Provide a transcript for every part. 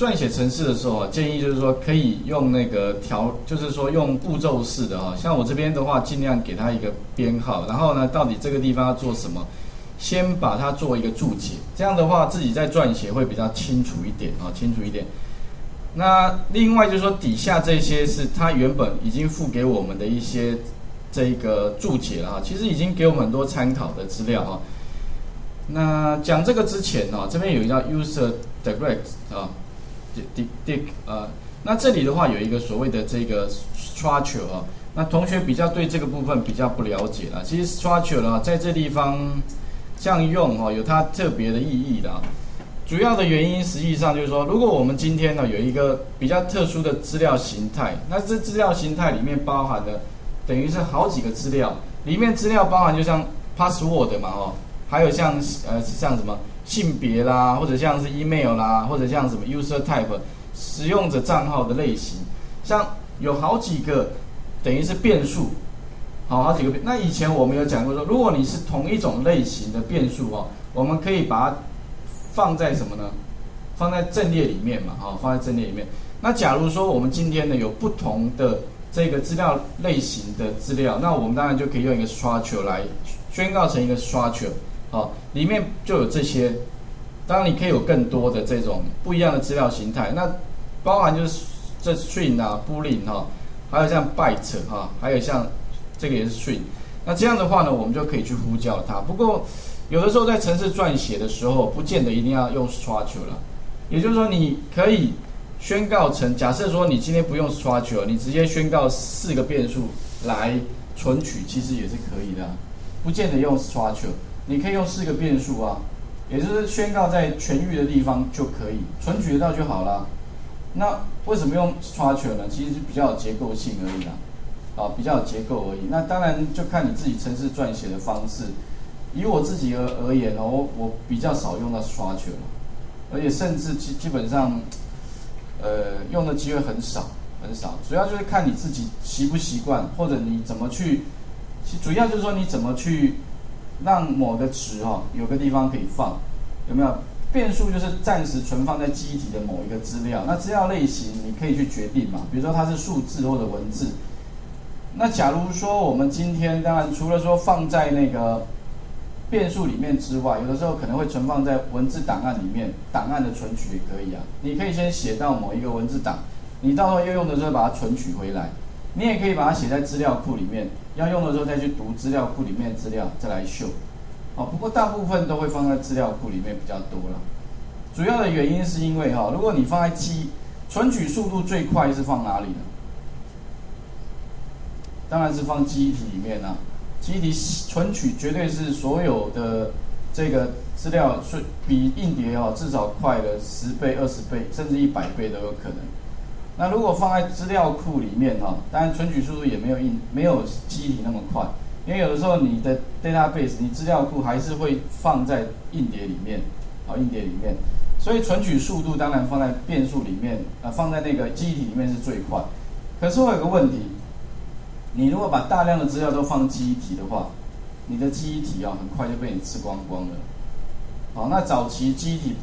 撰写程式的时候啊，建议就是说可以用那个条，就是说用步骤式的啊。像我这边的话，尽量给它一个编号，然后呢，到底这个地方要做什么，先把它做一个注解，这样的话自己在撰写会比较清楚一点啊，清楚一点。那另外就是说底下这些是它原本已经付给我们的一些这个注解了啊，其实已经给我们很多参考的资料啊。那讲这个之前呢，这边有一叫 user direct 啊。D dick 啊，那这里的话有一个所谓的这个 structure 啊，那同学比较对这个部分比较不了解了。其实 structure 啊，在这地方这样用哈，有它特别的意义的啊。主要的原因实际上就是说，如果我们今天呢有一个比较特殊的资料形态，那这资料形态里面包含的等于是好几个资料，里面资料包含就像 password 嘛哦，还有像呃像什么？性别啦，或者像是 email 啦，或者像什么 user type 使用者账号的类型，像有好几个等于是变数，好好几个变。那以前我们有讲过说，如果你是同一种类型的变数哦，我们可以把它放在什么呢？放在阵列里面嘛，好，放在阵列里面。那假如说我们今天呢有不同的这个资料类型的资料，那我们当然就可以用一个 structure 来宣告成一个 structure。好，里面就有这些，当然你可以有更多的这种不一样的资料形态，那包含就是这 string 啊，boolean 哈，还有像 byte 哈，还有像这个也是 string，那这样的话呢，我们就可以去呼叫它。不过有的时候在程式撰写的时候，不见得一定要用 structure 了，也就是说你可以宣告成，假设说你今天不用 structure，你直接宣告四个变数来存取，其实也是可以的，不见得用 structure。你可以用四个变数啊，也就是宣告在全域的地方就可以存取得到就好了。那为什么用 structure 呢？其实是比较有结构性而已啦，啊，比较有结构而已。那当然就看你自己程式撰写的方式。以我自己而而言哦，我比较少用到 structure，而且甚至基基本上，呃，用的机会很少很少。主要就是看你自己习不习惯，或者你怎么去，主要就是说你怎么去。让某个值哈有个地方可以放，有没有变数？就是暂时存放在记忆体的某一个资料。那资料类型你可以去决定嘛，比如说它是数字或者文字。那假如说我们今天当然除了说放在那个变数里面之外，有的时候可能会存放在文字档案里面，档案的存取也可以啊。你可以先写到某一个文字档，你到时候要用的时候把它存取回来。你也可以把它写在资料库里面，要用的时候再去读资料库里面资料，再来秀。哦，不过大部分都会放在资料库里面比较多了。主要的原因是因为哈，如果你放在记忆存取速度最快是放哪里呢？当然是放记忆体里面啊。记忆体存取绝对是所有的这个资料是比硬碟哦至少快了十倍、二十倍，甚至一百倍都有可能。那如果放在资料库里面哈，当然存取速度也没有硬没有记忆体那么快，因为有的时候你的 database 你资料库还是会放在硬碟里面，好硬碟里面，所以存取速度当然放在变数里面，呃放在那个记忆体里面是最快。可是我有个问题，你如果把大量的资料都放记忆体的话，你的记忆体啊很快就被你吃光光了。好，那早期记忆体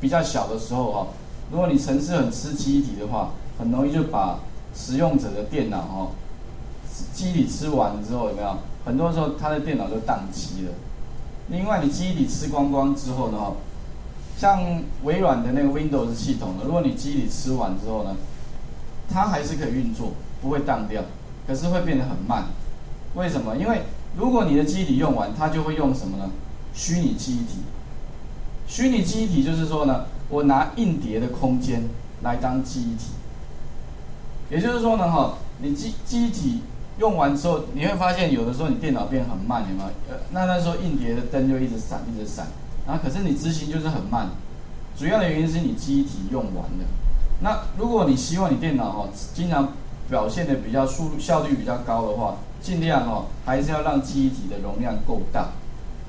比较小的时候哈，如果你程式很吃记忆体的话，很容易就把使用者的电脑哦，机体吃完之后有没有？很多时候他的电脑就宕机了。另外，你机体吃光光之后呢？像微软的那个 Windows 系统呢，如果你机体吃完之后呢，它还是可以运作，不会宕掉，可是会变得很慢。为什么？因为如果你的机体用完，它就会用什么呢？虚拟记忆体。虚拟记忆体就是说呢，我拿硬碟的空间来当记忆体。也就是说呢，哈，你机机体用完之后，你会发现有的时候你电脑变很慢，有没有？呃，那那时候硬碟的灯就一直闪，一直闪，然后可是你执行就是很慢，主要的原因是你机体用完了。那如果你希望你电脑哈经常表现的比较速效率比较高的话，尽量哈还是要让记忆体的容量够大，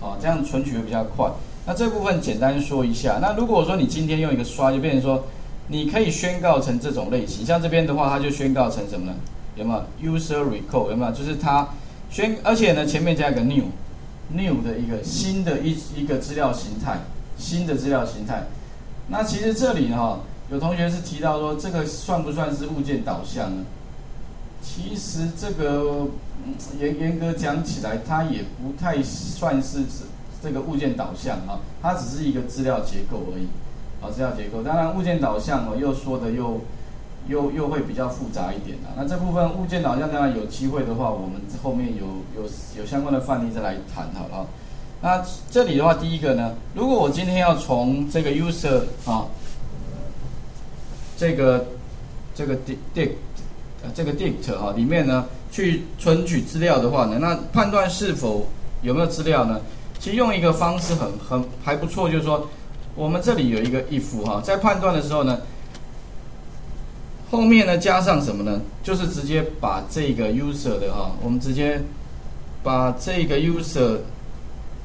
啊，这样存取会比较快。那这部分简单说一下。那如果说你今天用一个刷，就变成说。你可以宣告成这种类型，像这边的话，它就宣告成什么呢？有没有 user recall？有没有？就是它宣，而且呢，前面加一个 new，new 的一个新的一一个资料形态，新的资料形态。那其实这里哈，有同学是提到说，这个算不算是物件导向呢？其实这个严严格讲起来，它也不太算是这个物件导向啊，它只是一个资料结构而已。啊，资料结构，当然物件导向哦，又说的又又又会比较复杂一点啊。那这部分物件导向，当然有机会的话，我们后面有有有相关的范例再来谈好了。那这里的话，第一个呢，如果我今天要从这个 user 啊，这个这个 dict 这个 dict 哈里面呢，去存取资料的话呢，那判断是否有没有资料呢？其实用一个方式很很还不错，就是说。我们这里有一个 if 哈，在判断的时候呢，后面呢加上什么呢？就是直接把这个 user 的哈，我们直接把这个 user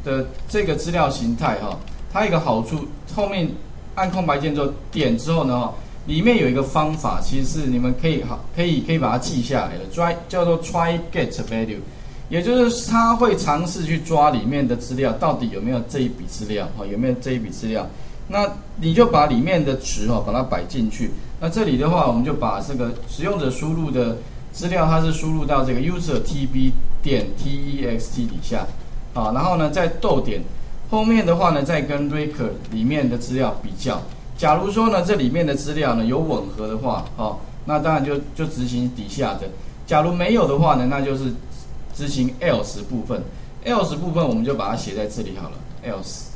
的这个资料形态哈，它一个好处，后面按空白键之后点之后呢，里面有一个方法，其实是你们可以好可以可以把它记下来的，try 叫做 try get value。也就是他会尝试去抓里面的资料，到底有没有这一笔资料哈？有没有这一笔资料？那你就把里面的值哈，把它摆进去。那这里的话，我们就把这个使用者输入的资料，它是输入到这个 user tb 点 text 底下啊。然后呢，再逗点后面的话呢，再跟 record 里面的资料比较。假如说呢，这里面的资料呢有吻合的话，哦，那当然就就执行底下的。假如没有的话呢，那就是。执行 else 部分，else 部分我们就把它写在这里好了，else，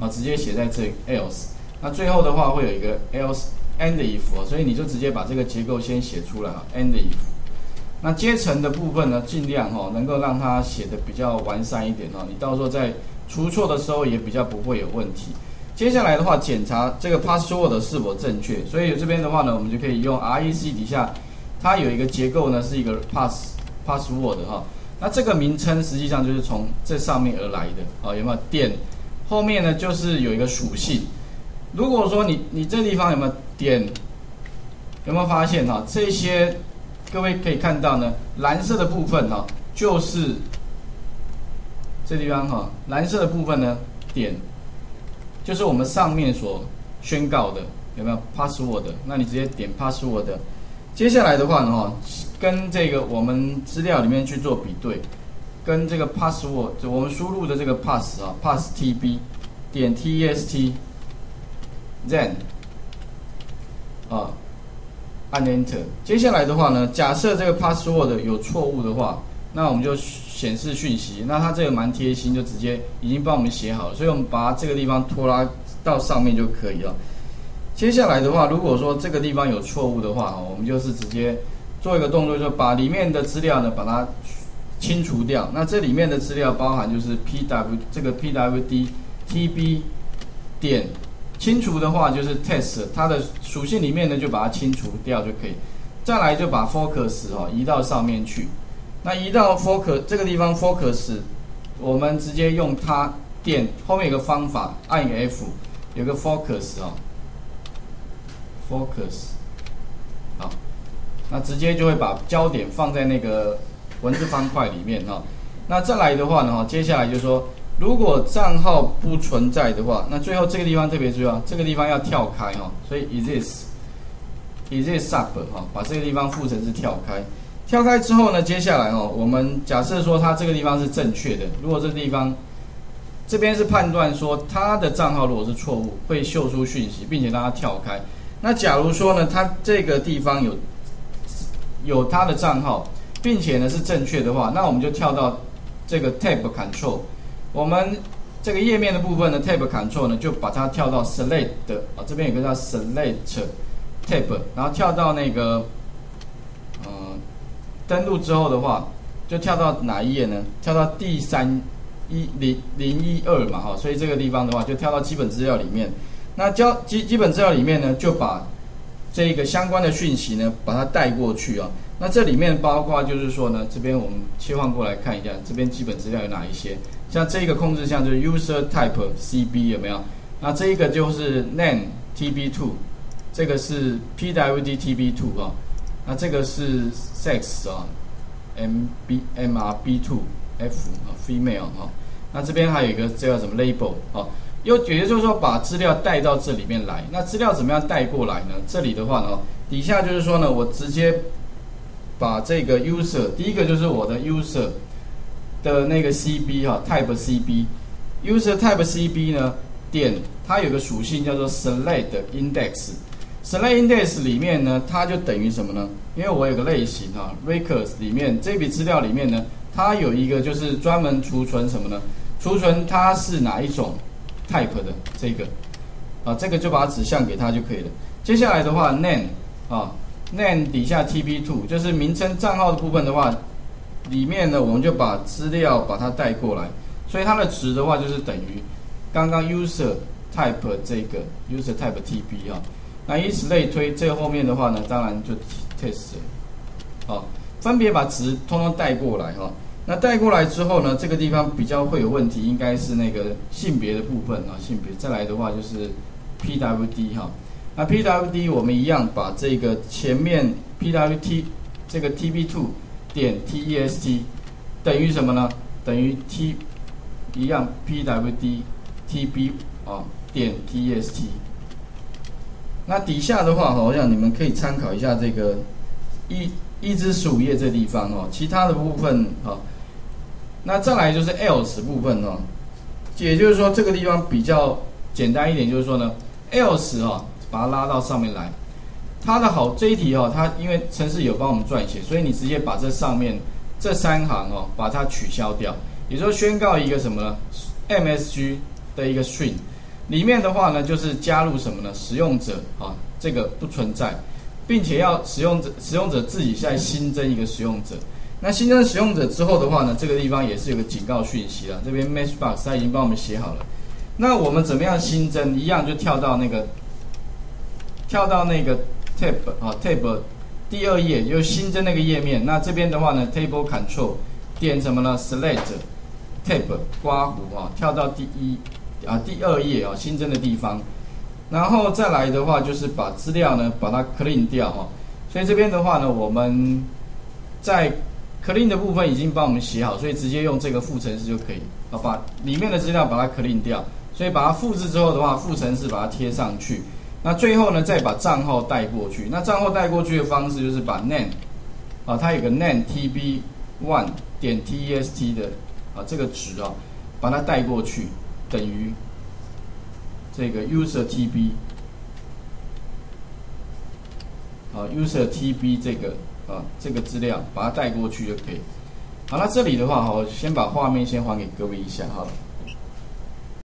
啊，直接写在这 else。那最后的话会有一个 else end if，所以你就直接把这个结构先写出来啊，and if。那阶层的部分呢，尽量哈能够让它写的比较完善一点哦，你到时候在出错的时候也比较不会有问题。接下来的话，检查这个 password 是否正确，所以这边的话呢，我们就可以用 rec 底下，它有一个结构呢，是一个 pass。Password 哈，那这个名称实际上就是从这上面而来的啊，有没有点？后面呢就是有一个属性。如果说你你这地方有没有点？有没有发现哈？这些各位可以看到呢，蓝色的部分哈，就是这地方哈，蓝色的部分呢点，就是我们上面所宣告的有没有 password？那你直接点 password。接下来的话呢，哈，跟这个我们资料里面去做比对，跟这个 password 就我们输入的这个 pass 啊，pass tb 点 test then 啊，按 enter。接下来的话呢，假设这个 password 有错误的话，那我们就显示讯息。那它这个蛮贴心，就直接已经帮我们写好了，所以我们把这个地方拖拉到上面就可以了。接下来的话，如果说这个地方有错误的话，我们就是直接做一个动作，就把里面的资料呢把它清除掉。那这里面的资料包含就是 P W 这个 P W D T B 点清除的话就是 test 它的属性里面呢就把它清除掉就可以。再来就把 focus 哈移到上面去。那移到 focus 这个地方 focus，我们直接用它点后面有个方法，按一个 F，有个 focus 哦。Focus，好，那直接就会把焦点放在那个文字方块里面哈。那再来的话呢，接下来就是说，如果账号不存在的话，那最后这个地方特别重要，这个地方要跳开哈。所以 is this，is this sub 哈，把这个地方复成是跳开。跳开之后呢，接下来哦，我们假设说它这个地方是正确的，如果这地方这边是判断说它的账号如果是错误，会秀出讯息，并且让它跳开。那假如说呢，它这个地方有有他的账号，并且呢是正确的话，那我们就跳到这个 Tab Control，我们这个页面的部分呢，Tab Control 呢就把它跳到 Select 啊，这边有个叫 Select Tab，然后跳到那个呃登录之后的话，就跳到哪一页呢？跳到第三一零零一二嘛，哈，所以这个地方的话就跳到基本资料里面。那交基基本资料里面呢，就把这个相关的讯息呢，把它带过去啊。那这里面包括就是说呢，这边我们切换过来看一下，这边基本资料有哪一些？像这个控制项就是 user type CB 有没有？那这一个就是 name TB2，这个是 PWD TB2 啊。那这个是 sex 啊，MB MRB2F 啊，female 啊。那这边还有一个这叫什么 label 啊？又也就是说把资料带到这里面来。那资料怎么样带过来呢？这里的话呢，底下就是说呢，我直接把这个 user 第一个就是我的 user 的那个 CB 哈，type CB，user type CB 呢点它有个属性叫做 select index。select index 里面呢，它就等于什么呢？因为我有个类型啊，records 里面这笔资料里面呢，它有一个就是专门储存什么呢？储存它是哪一种 type 的这个啊，这个就把指向给它就可以了。接下来的话，name 啊，name 底下 tb2 就是名称账号的部分的话，里面呢我们就把资料把它带过来，所以它的值的话就是等于刚刚 user type 这个 user type tb 啊。那以此类推，这后面的话呢，当然就 test，好，分别把值通通带过来哈。那带过来之后呢，这个地方比较会有问题，应该是那个性别的部分啊，性别。再来的话就是 pwd 哈，那 pwd 我们一样把这个前面 pwt 这个 tb2 点 test 等于什么呢？等于 t 一样 pwd tb 啊点 TEST。那底下的话，好像你们可以参考一下这个一一至十五页这地方哦，其他的部分哦，那再来就是 else 部分哦，也就是说这个地方比较简单一点，就是说呢，else 哦，把它拉到上面来，它的好这一题哦，它因为程式有帮我们撰写，所以你直接把这上面这三行哦，把它取消掉，也就宣告一个什么呢？MSG 的一个 string。里面的话呢，就是加入什么呢？使用者啊，这个不存在，并且要使用者使用者自己再新增一个使用者。那新增使用者之后的话呢，这个地方也是有个警告讯息了。这边 Matchbox 它已经帮我们写好了。那我们怎么样新增？一样就跳到那个跳到那个 tab 啊 tab 第二页，就新增那个页面。那这边的话呢，table control 点什么呢？select tab 刮胡啊，跳到第一。啊，第二页啊，新增的地方，然后再来的话就是把资料呢把它 clean 掉哈，所以这边的话呢，我们在 clean 的部分已经帮我们写好，所以直接用这个副程式就可以，啊，把里面的资料把它 clean 掉，所以把它复制之后的话，副程式把它贴上去，那最后呢再把账号带过去，那账号带过去的方式就是把 name 啊，它有个 name tb one 点 test 的啊这个值啊，把它带过去。等于这个 user tb 啊，user tb 这个啊，这个资料把它带过去就可以。好，那这里的话，我先把画面先还给各位一下好。